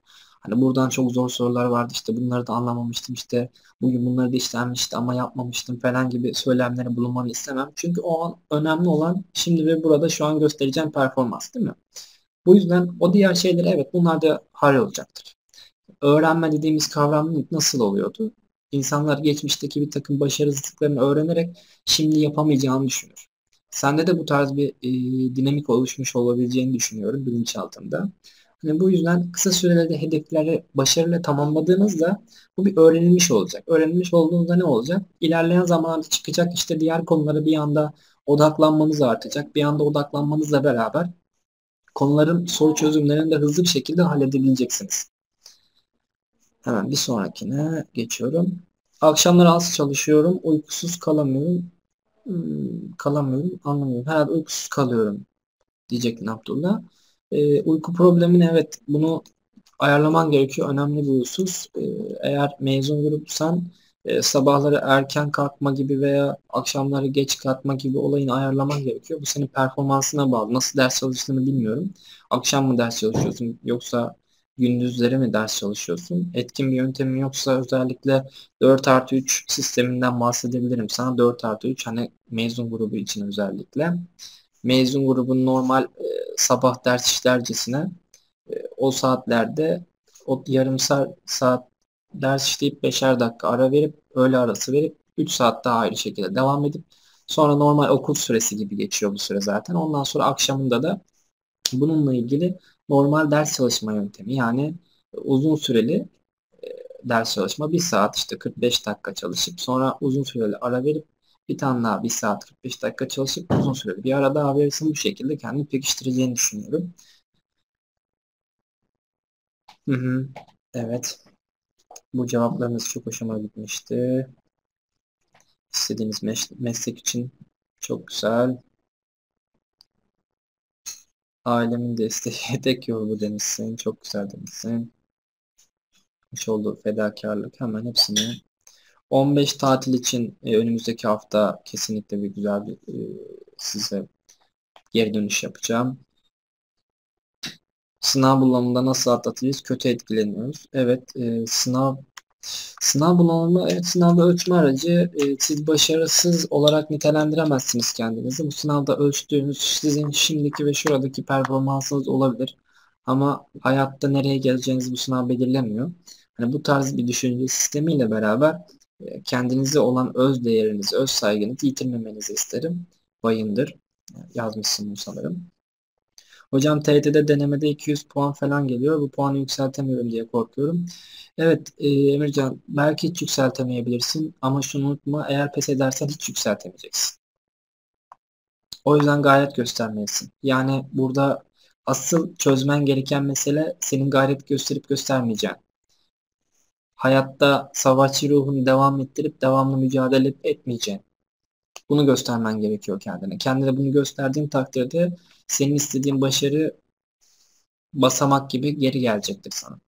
Hani buradan çok zor sorular vardı işte bunları da anlamamıştım işte bugün bunları da işlenmişti ama yapmamıştım falan gibi söylemlere bulunmanı istemem. Çünkü o an önemli olan şimdi ve burada şu an göstereceğim performans değil mi? Bu yüzden o diğer şeyler evet bunlar da olacaktır. Öğrenme dediğimiz kavram nasıl oluyordu? İnsanlar geçmişteki bir takım başarısızlıklarını öğrenerek şimdi yapamayacağını düşünür. Sende de bu tarz bir e, dinamik oluşmuş olabileceğini düşünüyorum bilinçaltında. Yani bu yüzden kısa sürede hedefleri başarıyla tamamladığınızda bu bir öğrenilmiş olacak. Öğrenilmiş olduğunda ne olacak? İlerleyen zamanlarda çıkacak işte diğer konulara bir anda odaklanmanız artacak. Bir anda odaklanmanızla beraber konuların soru çözümlerini de hızlı bir şekilde halledebileceksiniz. Hemen bir sonrakine geçiyorum. Akşamları az çalışıyorum. Uykusuz kalamıyorum. Hmm, kalamıyorum. Anlamıyorum. Herhalde uykusuz kalıyorum diyecektin Abdullah. E, uyku problemini evet bunu ayarlaman gerekiyor. Önemli bir husus. E, eğer mezun grupsan e, sabahları erken kalkma gibi veya akşamları geç kalkma gibi olayını ayarlaman gerekiyor. Bu senin performansına bağlı. Nasıl ders çalıştığını bilmiyorum. Akşam mı ders çalışıyorsun yoksa gündüzleri mi ders çalışıyorsun? Etkin bir yöntemin yoksa özellikle 4 artı 3 sisteminden bahsedebilirim sana. 4 artı 3 hani mezun grubu için özellikle. Mezun grubun normal e, sabah ders işlercesine e, o saatlerde o yarım saat, ders işleyip beşer dakika ara verip öğle arası verip 3 saat daha ayrı şekilde devam edip sonra normal okul süresi gibi geçiyor bu süre zaten. Ondan sonra akşamında da bununla ilgili normal ders çalışma yöntemi yani uzun süreli e, ders çalışma bir saat işte 45 dakika çalışıp sonra uzun süreli ara verip bir tane daha 1 saat 45 dakika çalışıp uzun süreli bir ara daha verirsin bu şekilde kendini pekiştireceğini düşünüyorum. Hı hı. Evet. Bu cevaplarınız çok hoşuma gitmişti. İstediğiniz meslek için çok güzel. Ailemin desteği tek yol bu demişsin. Çok güzel demişsin. Hiç oldu fedakarlık. Hemen hepsini 15 tatil için e, önümüzdeki hafta kesinlikle bir güzel bir e, size geri dönüş yapacağım. Sınav bulanımında nasıl atlatırız? Kötü etkileniyoruz. Evet, e, sınav sınav bulanımı, evet sınavda ölçme aracı e, siz başarısız olarak nitelendiremezsiniz kendinizi. Bu sınavda ölçtüğünüz sizin şimdiki ve şuradaki performansınız olabilir. Ama hayatta nereye geleceğinizi bu sınav belirlemiyor. Hani bu tarz bir düşünce sistemiyle beraber kendinize olan öz değerinizi, öz saygınızı yitirmemenizi isterim. Bayındır. Yazmışsın bu sanırım. Hocam TYT'de denemede 200 puan falan geliyor. Bu puanı yükseltemiyorum diye korkuyorum. Evet e, Emircan belki hiç yükseltemeyebilirsin ama şunu unutma eğer pes edersen hiç yükseltemeyeceksin. O yüzden gayret göstermelisin. Yani burada asıl çözmen gereken mesele senin gayret gösterip göstermeyeceğin hayatta savaşçı ruhunu devam ettirip devamlı mücadele etmeyeceğin. Bunu göstermen gerekiyor kendine. Kendine bunu gösterdiğin takdirde senin istediğin başarı basamak gibi geri gelecektir sana.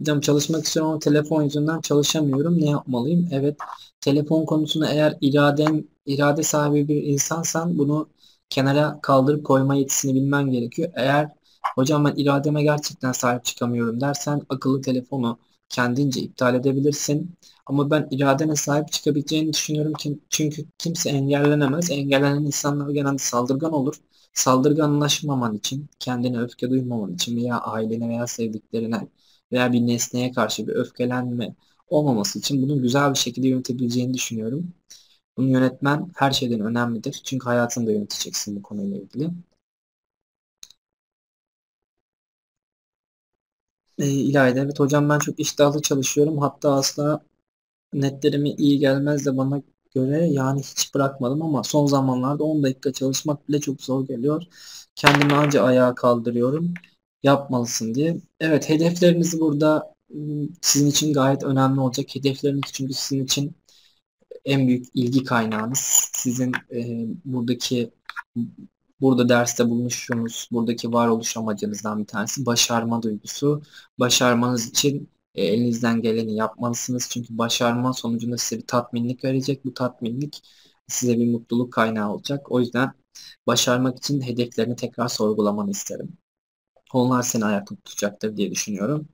Hocam çalışmak istiyorum ama telefon yüzünden çalışamıyorum. Ne yapmalıyım? Evet. Telefon konusunda eğer iraden, irade sahibi bir insansan bunu kenara kaldırıp koyma yetisini bilmen gerekiyor. Eğer hocam ben irademe gerçekten sahip çıkamıyorum dersen akıllı telefonu kendince iptal edebilirsin. Ama ben iradene sahip çıkabileceğini düşünüyorum ki çünkü kimse engellenemez. Engellenen insanlar genelde saldırgan olur. Saldırganlaşmaman için, kendine öfke duymaman için veya ailene veya sevdiklerine veya bir nesneye karşı bir öfkelenme olmaması için bunu güzel bir şekilde yönetebileceğini düşünüyorum. Bunu yönetmen her şeyden önemlidir. Çünkü hayatını da yöneteceksin bu konuyla ilgili. E, İlayda, evet hocam ben çok iştahlı çalışıyorum. Hatta asla netlerimi iyi gelmez de bana göre yani hiç bırakmadım ama son zamanlarda 10 dakika çalışmak bile çok zor geliyor. Kendimi anca ayağa kaldırıyorum. Yapmalısın diye. Evet hedeflerinizi burada sizin için gayet önemli olacak. Hedefleriniz çünkü sizin için en büyük ilgi kaynağınız. Sizin e, buradaki burada derste bulmuşsunuz. Buradaki varoluş amacınızdan bir tanesi başarma duygusu. Başarmanız için e, elinizden geleni yapmalısınız. Çünkü başarma sonucunda size bir tatminlik verecek. Bu tatminlik size bir mutluluk kaynağı olacak. O yüzden başarmak için hedeflerini tekrar sorgulamanı isterim. Onlar seni ayakta tutacaktır diye düşünüyorum.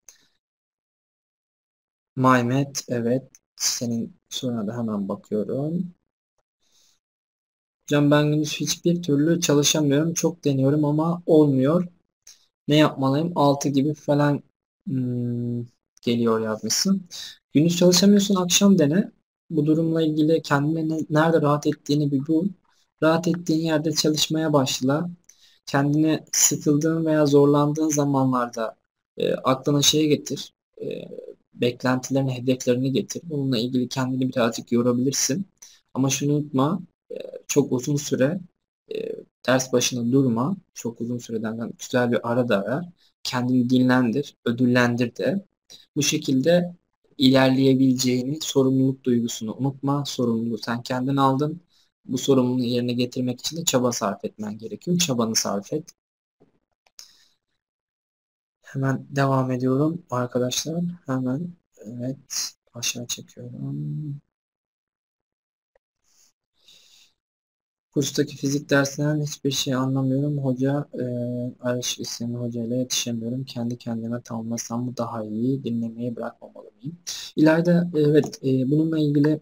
Maymet, evet. Senin soruna da hemen bakıyorum. Hocam ben gündüz hiçbir türlü çalışamıyorum. Çok deniyorum ama olmuyor. Ne yapmalıyım? 6 gibi falan hmm, geliyor yazmışsın. Gündüz çalışamıyorsun akşam dene. Bu durumla ilgili kendine nerede rahat ettiğini bir bul. Rahat ettiğin yerde çalışmaya başla. Kendine sıkıldığın veya zorlandığın zamanlarda e, aklına şey getir. E, beklentilerini, hedeflerini getir. Bununla ilgili kendini birazcık yorabilirsin. Ama şunu unutma, e, çok uzun süre e, ders başına durma. Çok uzun süreden güzel bir ara da ver. Kendini dinlendir, ödüllendir de. Bu şekilde ilerleyebileceğini, sorumluluk duygusunu unutma. Sorumluluğu sen kendin aldın. Bu sorumluluğu yerine getirmek için de çaba sarf etmen gerekiyor. Çabanı sarf et. Hemen devam ediyorum arkadaşlar. Hemen evet aşağı çekiyorum. Kurstaki fizik dersinden hiçbir şey anlamıyorum. Hoca e, Ayş isimli hocayla yetişemiyorum. Kendi kendime tamamlasam mı daha iyi? Dinlemeyi bırakmamalı mıyım? İleride evet e, bununla ilgili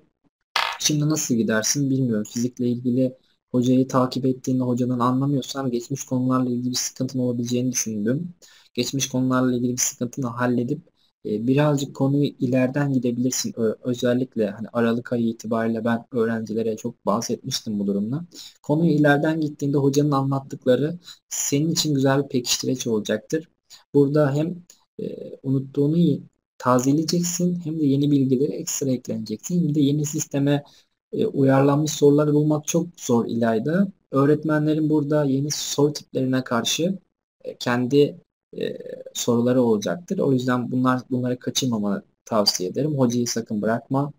şimdi nasıl gidersin bilmiyorum. Fizikle ilgili hocayı takip ettiğinde hocadan anlamıyorsan geçmiş konularla ilgili bir sıkıntın olabileceğini düşündüm. Geçmiş konularla ilgili bir sıkıntını halledip birazcık konuyu ileriden gidebilirsin. Özellikle hani Aralık ayı itibariyle ben öğrencilere çok bahsetmiştim bu durumda. Konuyu ileriden gittiğinde hocanın anlattıkları senin için güzel bir pekiştireç olacaktır. Burada hem e, unuttuğunu tazeleyeceksin hem de yeni bilgileri ekstra ekleneceksin. Bir de yeni sisteme e, uyarlanmış soruları bulmak çok zor ilayda. Öğretmenlerin burada yeni soru tiplerine karşı e, kendi e, soruları olacaktır. O yüzden bunlar bunları kaçırmamanı tavsiye ederim. Hocayı sakın bırakma.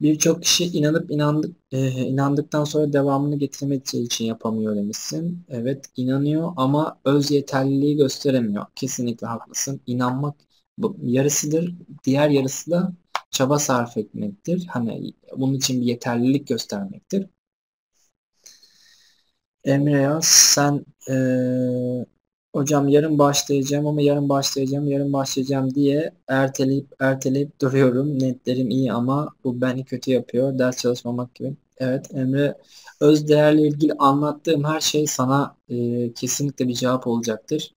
Birçok kişi inanıp inandık, e, inandıktan sonra devamını getiremeyeceği için yapamıyor demişsin. Evet inanıyor ama öz yeterliliği gösteremiyor. Kesinlikle haklısın. İnanmak yarısıdır. Diğer yarısı da çaba sarf etmektir. Hani bunun için bir yeterlilik göstermektir. Emre yaz sen ee, hocam yarın başlayacağım ama yarın başlayacağım yarın başlayacağım diye erteleyip erteleyip duruyorum. Netlerim iyi ama bu beni kötü yapıyor. Ders çalışmamak gibi. Evet Emre öz değerle ilgili anlattığım her şey sana e, kesinlikle bir cevap olacaktır.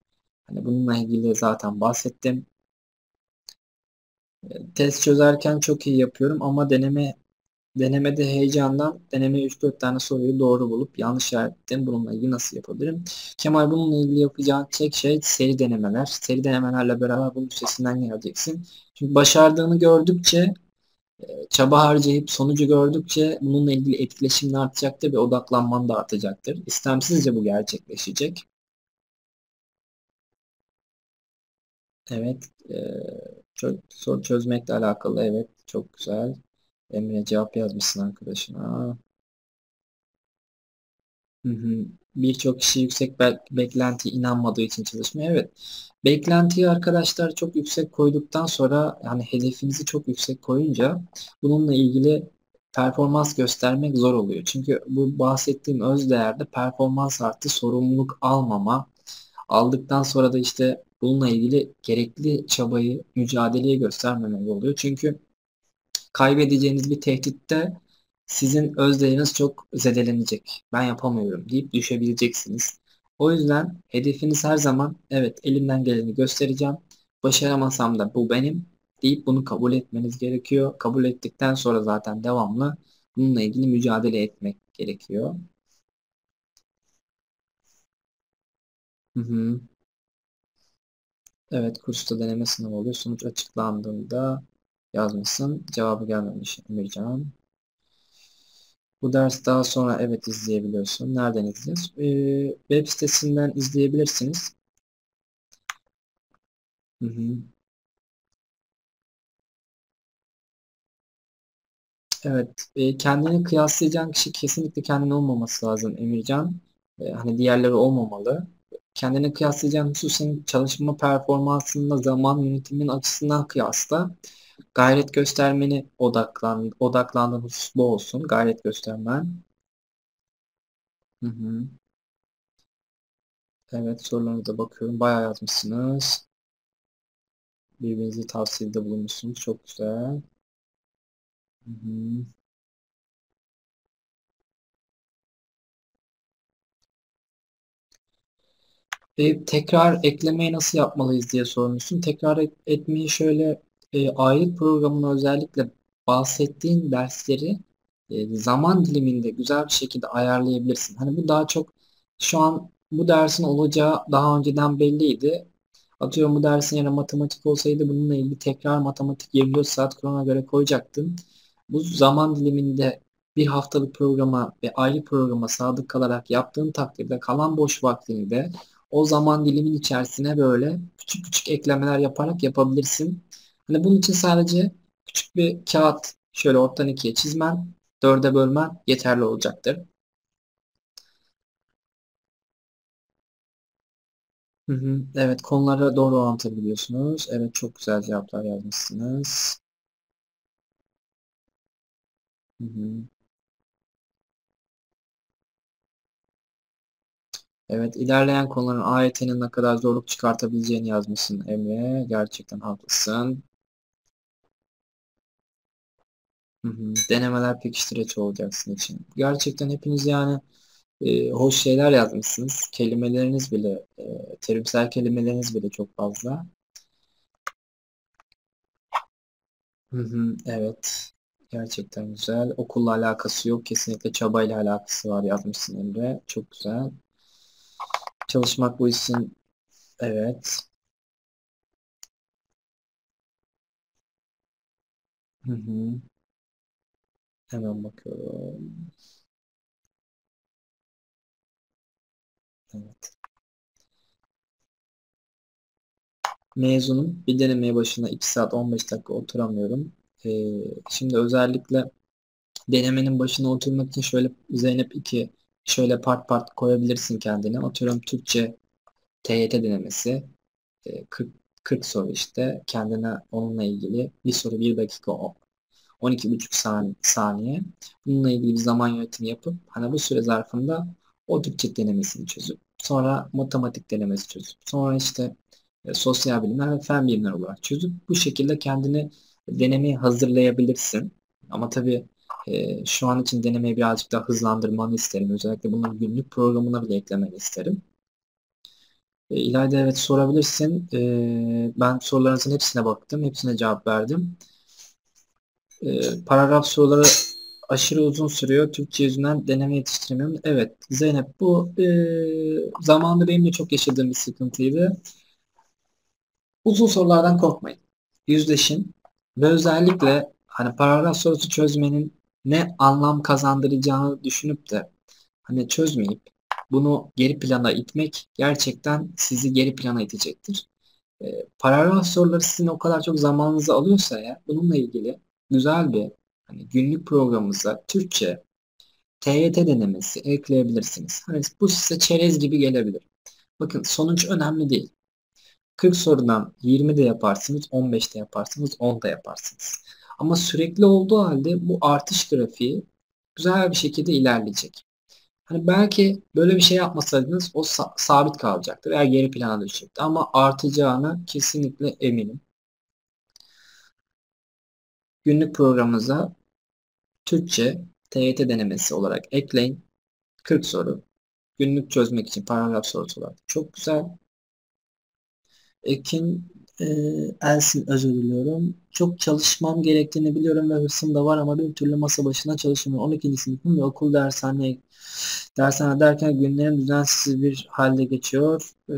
Hani bununla ilgili zaten bahsettim. E, test çözerken çok iyi yapıyorum ama deneme Denemede heyecandan deneme 3-4 tane soruyu doğru bulup yanlış işaretledim. Bununla ilgili nasıl yapabilirim? Kemal bununla ilgili yapacağın tek şey seri denemeler. Seri denemelerle beraber bunun üstesinden geleceksin. Çünkü başardığını gördükçe e, çaba harcayıp sonucu gördükçe bununla ilgili etkileşimin artacaktır ve odaklanman da artacaktır. İstemsizce bu gerçekleşecek. Evet. E, soru çözmekle alakalı evet çok güzel. Emre cevap yazmışsın arkadaşına. Birçok kişi yüksek be beklenti inanmadığı için çalışmıyor. Evet. Beklentiyi arkadaşlar çok yüksek koyduktan sonra yani hedefinizi çok yüksek koyunca bununla ilgili performans göstermek zor oluyor. Çünkü bu bahsettiğim öz değerde performans artı sorumluluk almama aldıktan sonra da işte bununla ilgili gerekli çabayı, mücadeleyi göstermemek oluyor. Çünkü kaybedeceğiniz bir tehditte sizin özdeğiniz çok zedelenecek. Ben yapamıyorum deyip düşebileceksiniz. O yüzden hedefiniz her zaman evet elimden geleni göstereceğim. Başaramasam da bu benim deyip bunu kabul etmeniz gerekiyor. Kabul ettikten sonra zaten devamlı bununla ilgili mücadele etmek gerekiyor. Hı hı. Evet kursta deneme sınavı oluyor. Sonuç açıklandığında yazmışsın. Cevabı gelmemiş Emircan. Bu ders daha sonra evet izleyebiliyorsun. Nereden izleyeceğiz? Ee, web sitesinden izleyebilirsiniz. Hı hı. Evet, e, kendini kıyaslayacağın kişi kesinlikle kendin olmaması lazım Emircan. E, hani diğerleri olmamalı. Kendini kıyaslayacağın husus senin çalışma performansında zaman yönetimin açısından kıyasla gayret göstermeni odaklan, odaklandığın husus bu olsun. Gayret göstermen. Hı hı. Evet sorularınıza bakıyorum. Bayağı yazmışsınız. Birbirinizi tavsiyede bulunmuşsunuz. Çok güzel. Hı hı. E, tekrar eklemeyi nasıl yapmalıyız diye sormuşsun. Tekrar et, etmeyi şöyle e, aylık programına özellikle bahsettiğin dersleri e, zaman diliminde güzel bir şekilde ayarlayabilirsin. Hani bu daha çok şu an bu dersin olacağı daha önceden belliydi. Atıyorum bu dersin yerine matematik olsaydı bununla ilgili tekrar matematik 24 saat kurana göre koyacaktın. Bu zaman diliminde bir haftalık programa ve aylık programa sadık kalarak yaptığın takdirde kalan boş vaktini de o zaman dilimin içerisine böyle küçük küçük eklemeler yaparak yapabilirsin. Hani bunun için sadece küçük bir kağıt şöyle ortadan ikiye çizmen, dörde bölmen yeterli olacaktır. Hı hı. Evet konulara doğru orantılı biliyorsunuz. Evet çok güzel cevaplar yazmışsınız. Hı hı. Evet, ilerleyen konuların AYT'nin ne kadar zorluk çıkartabileceğini yazmışsın Emre. Gerçekten haklısın. Denemeler pekiştireç olacaksın için. Gerçekten hepiniz yani e, hoş şeyler yazmışsınız. Kelimeleriniz bile, e, terimsel kelimeleriniz bile çok fazla. Evet. Gerçekten güzel. Okulla alakası yok. Kesinlikle çabayla alakası var yazmışsın Emre. Çok güzel. Çalışmak bu işin evet. Hı hı. Hemen bakıyorum. Evet. Mezunum. Bir denemeye başına 2 saat 15 dakika oturamıyorum. Ee, şimdi özellikle denemenin başına oturmak için şöyle Zeynep 2 şöyle part part koyabilirsin kendine. Atıyorum Türkçe TYT denemesi. 40, 40 soru işte. Kendine onunla ilgili bir soru 1 dakika 12,5 saniye, saniye. Bununla ilgili bir zaman yönetimi yapıp hani bu süre zarfında o Türkçe denemesini çözüp sonra matematik denemesi çözüp sonra işte e, sosyal bilimler ve fen bilimler olarak çözüp bu şekilde kendini denemeye hazırlayabilirsin. Ama tabii e, şu an için denemeyi birazcık daha hızlandırmanı isterim. Özellikle bunun günlük programına bile eklemeni isterim. E, İlayda evet sorabilirsin. E, ben sorularınızın hepsine baktım. Hepsine cevap verdim. E, paragraf soruları aşırı uzun sürüyor. Türkçe yüzünden deneme yetiştiremiyorum. Evet Zeynep bu e, zamanında benim de çok yaşadığım bir sıkıntıydı. Uzun sorulardan korkmayın. Yüzleşin ve özellikle hani paragraf sorusu çözmenin ne anlam kazandıracağını düşünüp de hani çözmeyip bunu geri plana itmek gerçekten sizi geri plana itecektir. E, paragraf soruları sizin o kadar çok zamanınızı alıyorsa ya bununla ilgili güzel bir hani günlük programımıza Türkçe TYT denemesi ekleyebilirsiniz. Hani bu size çerez gibi gelebilir. Bakın sonuç önemli değil. 40 sorudan 20 de yaparsınız, 15 de yaparsınız, 10 da yaparsınız. Ama sürekli olduğu halde bu artış grafiği güzel bir şekilde ilerleyecek. Hani belki böyle bir şey yapmasaydınız o sa- sabit kalacaktır veya geri plana düşecekti. Ama artacağını kesinlikle eminim. Günlük programımıza Türkçe TYT denemesi olarak ekleyin. 40 soru. Günlük çözmek için paragraf sorusu olarak. Çok güzel. Ekin e, Elsin özür diliyorum. Çok çalışmam gerektiğini biliyorum ve hırsım da var ama bir türlü masa başına çalışmıyorum. 12. sınıfım ve okul dershane dershane derken günlerim düzensiz bir halde geçiyor. E,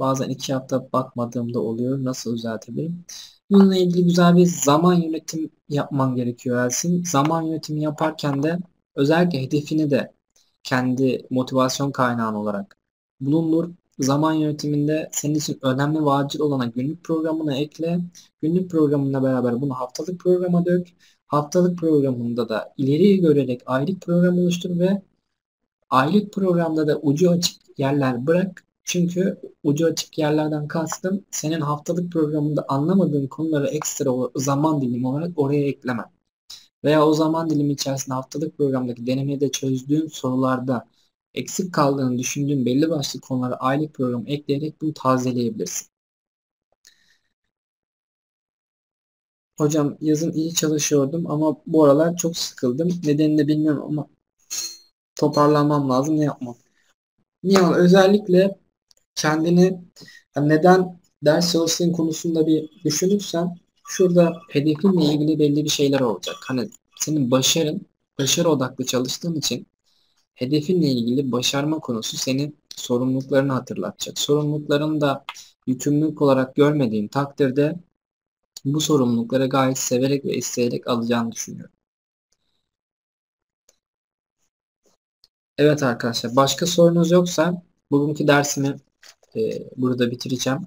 bazen iki hafta bakmadığımda oluyor. Nasıl düzeltebilirim? Bununla ilgili güzel bir zaman yönetim yapman gerekiyor Elsin. Zaman yönetimi yaparken de özellikle hedefini de kendi motivasyon kaynağın olarak bulundur. Zaman yönetiminde senin için önemli ve acil olana günlük programına ekle. Günlük programınla beraber bunu haftalık programa dök. Haftalık programında da ileriyi görerek aylık program oluştur ve aylık programda da ucu açık yerler bırak. Çünkü ucu açık yerlerden kastım senin haftalık programında anlamadığın konuları ekstra zaman dilimi olarak oraya ekleme. Veya o zaman dilimi içerisinde haftalık programdaki denemede çözdüğün sorularda eksik kaldığını düşündüğün belli başlı konuları aylık program ekleyerek bunu tazeleyebilirsin. Hocam yazın iyi çalışıyordum ama bu aralar çok sıkıldım. Nedenini de bilmiyorum ama toparlanmam lazım. Ne yapmam? Nihan özellikle kendini neden ders çalıştığın konusunda bir düşünürsen şurada hedefinle ilgili belli bir şeyler olacak. Hani senin başarın, başarı odaklı çalıştığın için hedefinle ilgili başarma konusu senin sorumluluklarını hatırlatacak. Sorumluluklarını da yükümlülük olarak görmediğin takdirde bu sorumlulukları gayet severek ve isteyerek alacağını düşünüyorum. Evet arkadaşlar başka sorunuz yoksa bugünkü dersimi e, burada bitireceğim.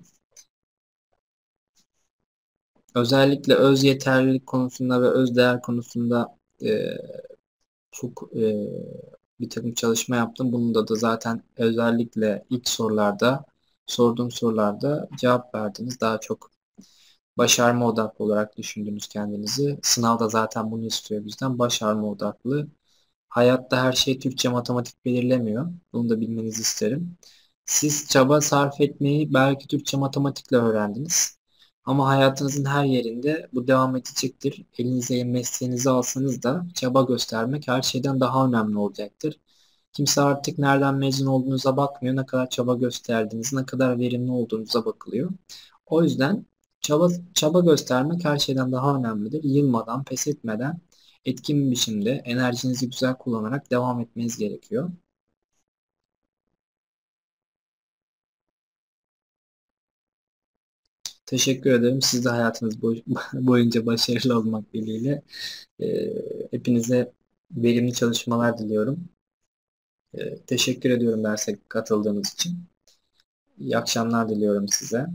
Özellikle öz yeterlilik konusunda ve öz değer konusunda e, çok e, bir takım çalışma yaptım. Bunda da zaten özellikle ilk sorularda sorduğum sorularda cevap verdiniz. Daha çok başarma odaklı olarak düşündünüz kendinizi. Sınavda zaten bunu istiyor bizden. Başarma odaklı. Hayatta her şey Türkçe matematik belirlemiyor. Bunu da bilmenizi isterim. Siz çaba sarf etmeyi belki Türkçe matematikle öğrendiniz. Ama hayatınızın her yerinde bu devam edecektir. Elinize mesleğinizi alsanız da çaba göstermek her şeyden daha önemli olacaktır. Kimse artık nereden mezun olduğunuza bakmıyor. Ne kadar çaba gösterdiğiniz, ne kadar verimli olduğunuza bakılıyor. O yüzden çaba, çaba göstermek her şeyden daha önemlidir. Yılmadan, pes etmeden etkin bir biçimde enerjinizi güzel kullanarak devam etmeniz gerekiyor. Teşekkür ederim. Siz de hayatınız boy boyunca başarılı olmak dileğiyle. E, hepinize verimli çalışmalar diliyorum. E, teşekkür ediyorum derse katıldığınız için. İyi akşamlar diliyorum size.